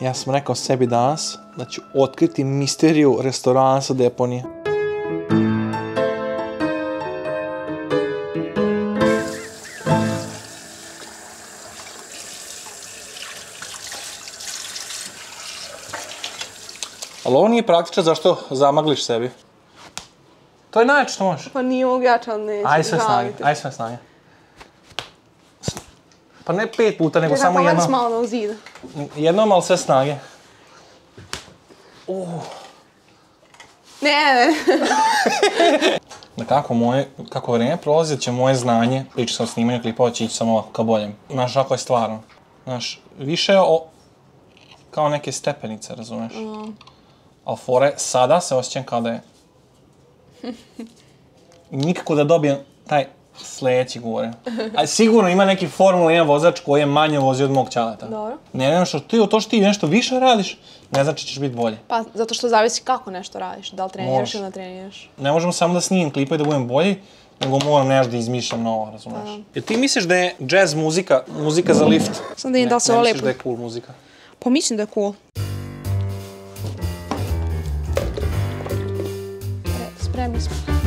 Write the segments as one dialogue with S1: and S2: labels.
S1: Ja sam rekao sebi danas da ću otkriti misteriju restorana sa deponije. Ali ovo nije praktično zašto zamagliš sebi. To je najjače što možeš.
S2: Pa nije ovog jača, ali neće.
S1: Aj sve snage, aj sve snage. Pa ne pet puta, nego samo jednom.
S2: malo zida.
S1: Jednom, ali sve snage.
S2: Ne, ne.
S1: Da kako, moje, kako vrijeme prolazi, će moje znanje, priča sam o snimanju klipova, će ići samo ka boljem. Znaš, ako je stvarno. Znaš, više o, kao neke stepenice, razumeš? Ali fore, sada se osjećam kao da je... Nikako da dobijem taj sljedeći gore. A sigurno ima neki Formula 1 vozač koji je manje vozio od mog ćaleta.
S2: Dobro.
S1: Ne, ne, što ti, to što ti nešto više radiš, ne znači ćeš biti bolji.
S2: Pa zato što zavisi kako nešto radiš. Da li treniraš ili ne treniraš.
S1: ne možemo samo da snimim klipa i da budem bolji, nego moram nešto da izmišljam novo, razumeš? Jer ti misliš da je jazz muzika, muzika za lift?
S2: Sam da vidim da se
S1: ne
S2: ovo
S1: misliš
S2: lepo.
S1: da je cool muzika?
S2: Pa mislim da je cool. E, Spremni smo.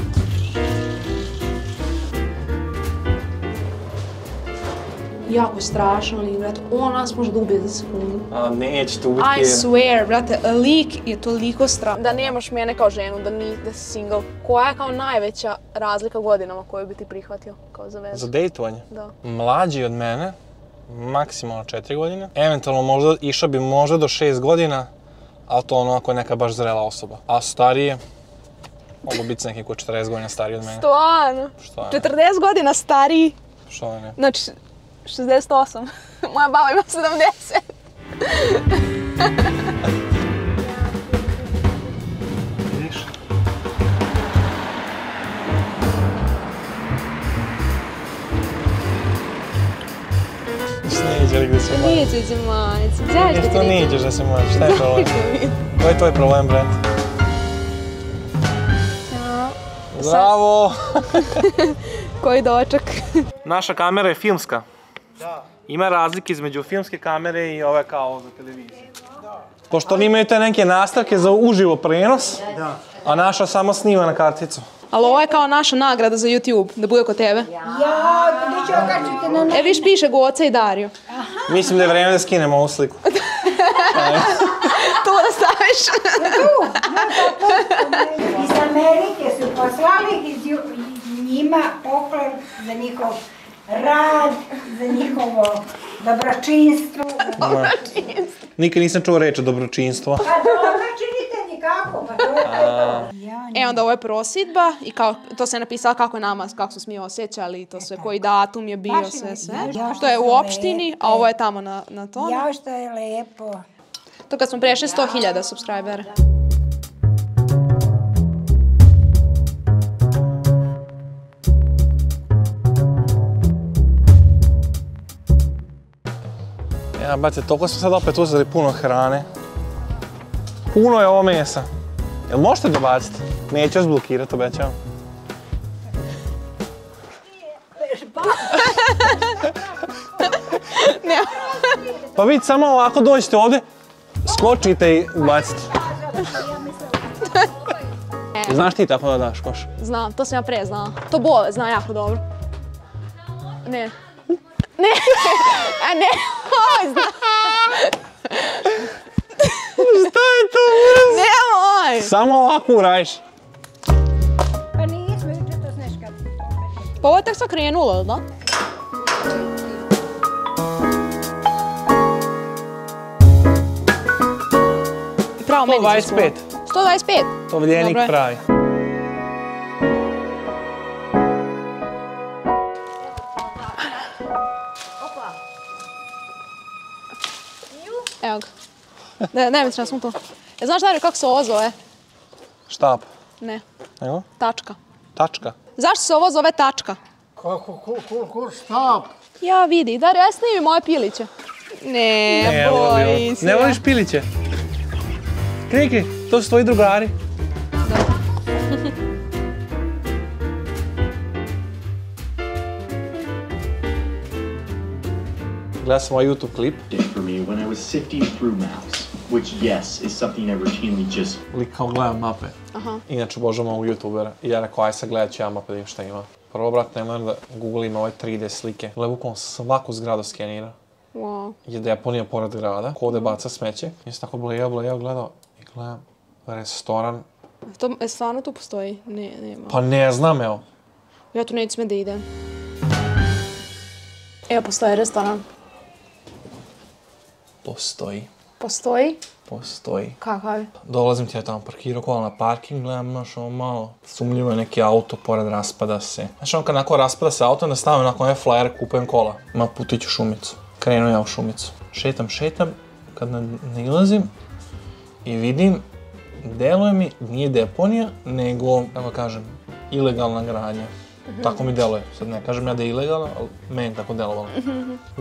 S2: Jako je strašan lik, brate. On nas može da ubije za sekundu.
S1: A neće te ubiti
S2: I swear, brate, lik je toliko strah. Da nemaš mene kao ženu, da, ni, da si single. Koja je kao najveća razlika godinama koju bi ti prihvatio kao za vezu?
S1: Za dejtovanje?
S2: Da.
S1: Mlađi od mene, maksimalno četiri godine. Eventualno možda, išao bi možda do šest godina, ali to ono ako je neka baš zrela osoba. A starije, mogu biti neki ko je 40 godina stariji od mene.
S2: Stvarno.
S1: Što je?
S2: 40 godina stariji,
S1: Što je ne?
S2: znači 68. Moja baba ima 70.
S1: Vidiš? Sniđe li gdje se mlađe?
S2: Neće se majice, zašto
S1: Što niđeš da se mlađe? Šta je problem? To je tvoj problem, Brent. Bravo!
S2: Koji doček.
S1: Naša kamera je filmska. Da. Ima razlike između filmske kamere i ove kao za televiziju. Pošto oni imaju te neke nastavke za uživo prenos, a naša samo snima na karticu.
S2: Ali ovo je kao naša nagrada za YouTube, da bude kod tebe.
S3: Ja, gdje ću okačiti na
S2: E, viš piše Goca i Dario.
S1: Mislim da je vrijeme da skinemo ovu sliku.
S2: Tu da staviš.
S3: Iz Amerike su poslali iz njima poklon za njihov rad, za njihovo dobročinstvo.
S1: Nikad nisam čuo reč o dobročinstvo.
S3: Pa dobro činite nikako, pa to je
S2: E, onda ovo je prosidba i kao, to se je napisala kako je nama, kako smo mi osjećali, to sve, koji datum je bio,
S3: Baš
S2: sve, sve. To je u opštini,
S3: lepe.
S2: a ovo je tamo na, na tome.
S3: ja što je lepo.
S2: To kad smo prešli 100.000 subscribera.
S1: Ja, bate, toliko smo sad opet uzeli puno hrane. Puno je ovo mesa. Jel možete dobaciti? Neću vas blokirati, obećavam. Pa vidite, samo ovako dođete ovdje, skočite i bacite. Znaš ti tako da daš koš?
S2: znam, to sam ja pre znala. To bole, zna jako dobro. Ne. Ne, a ne, oj, zna.
S1: Šta je to?
S2: Nemoj!
S1: Samo ovako uradiš.
S3: Pa nismo jučer to znaš kad.
S2: Pa ovo je tek sad krenulo, da? Pravo meni
S1: 125.
S2: 125.
S1: To vljenik
S2: Dobro je.
S1: pravi.
S2: Evo ga. Ne, ne mi samo to. E, znaš Dario kako se ovo zove?
S1: Štap.
S2: Ne,
S1: Evo,
S2: tačka.
S1: tačka.
S2: Zašto se ovo zove tačka?
S4: Kako, ko, ko, ko, štap?
S2: Ja vidi, Dario, aj snimi moje piliće. Ne, boji se.
S1: Ne voliš piliće? Kri, kri, to su tvoji drugari. Gledao sam ovaj YouTube klip.
S5: For me when I was sifting through maps. which yes is something I routinely just
S1: Lik kao gledam mape.
S2: Aha.
S1: Inače, božam ovog youtubera. I ja rekao, aj sad gledat ću ja mape da vidim šta ima. Prvo, brate, ne moram da googlim ove 3D slike. Gle, bukvalno svaku zgradu skenira.
S2: Wow.
S1: Je deponija pored grada, ko ovde baca smeće. Ja sam tako blejao, blejao, gledao i gledam restoran.
S2: To e, stvarno tu postoji? Ne, nema.
S1: Pa ne znam, evo.
S2: Ja tu neću sme da idem. Evo, postoji restoran.
S1: Postoji.
S2: Postoji?
S1: Postoji.
S2: Kakav?
S1: Dolazim ti ja tamo parkirao kola na parking, gledam, znaš, ono malo sumnjivo je neki auto pored raspada se. Znaš, ono kad nakon raspada se auto, onda stavim nakon ove flajere, kupujem kola. Ma putić u šumicu. Krenuo ja u šumicu. Šetam, šetam, kad nalazim i vidim, deluje mi, nije deponija, nego, kako kažem, ilegalna gradnja. Tako mi deluje. Sad ne kažem ja da je ilegalno, ali meni tako delovalo.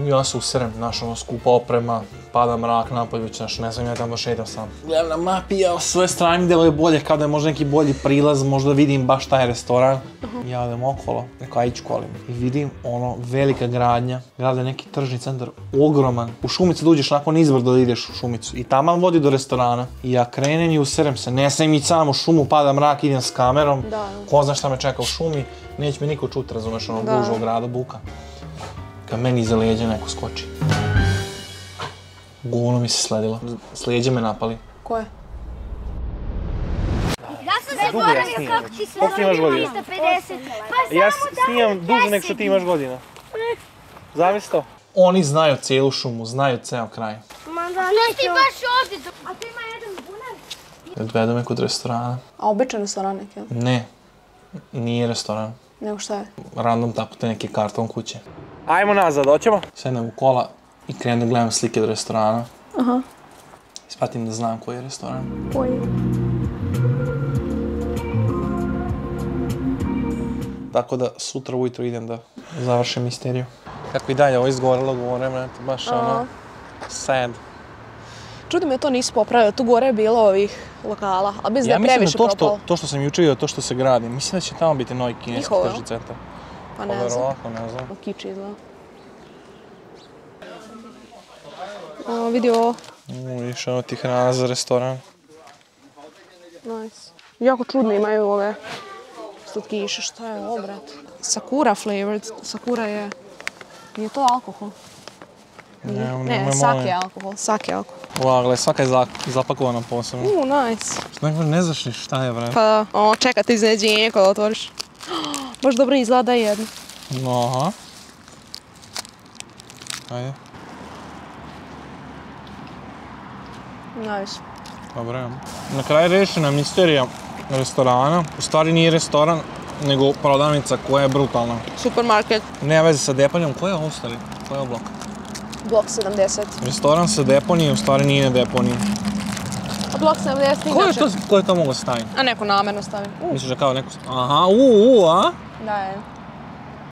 S1: Ja se userem, znaš, ono, skupa oprema, pada mrak napolju, znaš, ne znam ja tamo šetam sam. Gledam na mapi, ja s svoje strane mi deluje bolje, kao da je možda neki bolji prilaz, možda vidim baš taj restoran. Ja odem okolo, neko aj ići kolim. I vidim, ono, velika gradnja, grade neki tržni centar, ogroman. U šumicu da uđeš nakon izbrda da ideš u šumicu. I taman vodi do restorana. I ja krenem i userem se, ne smijem ići sam u šumu, pada mrak, idem s kamerom.
S2: Da.
S1: Ko zna šta me čeka u šumi, neće me niko čut, razumeš, ono, gužva u gradu, buka. Kad meni iza leđa neko skoči. Govno mi se sledilo. S leđa me napali.
S2: Ko je?
S6: Ja sam zaboravio kako ti se
S1: Koliko ti imaš godina?
S6: 350. Pa
S1: Ja snimam duže nego što ti imaš godina. Zavis to. Oni znaju cijelu šumu, znaju ceo kraj.
S6: Ma da, ne ti baš ovdje. A tu ima jedan bunar.
S1: Odvedu me kod restorana.
S2: A običan restoran neki, jel?
S1: Ne, nije restoran.
S2: Nego šta je?
S1: Random tako te neki karton kuće. Ajmo nazad, hoćemo? Sednem u kola i krenem da gledam slike do restorana.
S2: Aha.
S1: Shvatim da znam koji je restoran.
S2: Oj.
S1: Tako da sutra ujutro idem da završim misteriju. Kako i dalje ovo izgorelo gore, brate, baš ono, sad.
S2: Čudi me to nisu popravili, tu gore je bilo ovih lokala, ali bez da
S1: Ja
S2: je
S1: mislim da
S2: previše
S1: to što,
S2: propalo.
S1: to što sam jučer vidio, to što se gradi, mislim da će tamo biti novi kineski tržni centar.
S2: Pa
S1: Pa
S2: ne znam.
S1: verovatno, ne znam.
S2: Kič izgleda. O, vidi ovo.
S1: U, Viš ono ti hrana za restoran.
S2: Nice. Jako čudno imaju ove slatkiše. Šta je ovo, brat? Sakura flavored. Sakura je... Nije to alkohol?
S1: Ne,
S2: Ne,
S1: nemoj,
S2: sake je alkohol. Sake je alkohol.
S1: Ua, gle, svaka je za- zapakovana posebno.
S2: U, nice.
S1: Ne, ne znaš ni šta je, bre.
S2: Pa o, čekate iznenađenje kada otvoriš. Baš dobro izgleda jedno.
S1: No, aha. Ajde,
S2: Nice.
S1: dobro. Na kraju rešena misterija restorana. U stvari nije restoran, nego prodavnica koja je brutalna.
S2: Supermarket,
S1: Nema veze sa deponijom. Koja je ovo? Koja je ovo blok?
S2: blok 70.
S1: Restoran sa deponije, u stvari nije na deponiji.
S2: A blok 70
S1: Ko je to, ko je to mogao staviti?
S2: A neko namjerno stavi. U,
S1: Misliš da kao neko... Aha, u, u, a?
S2: da je.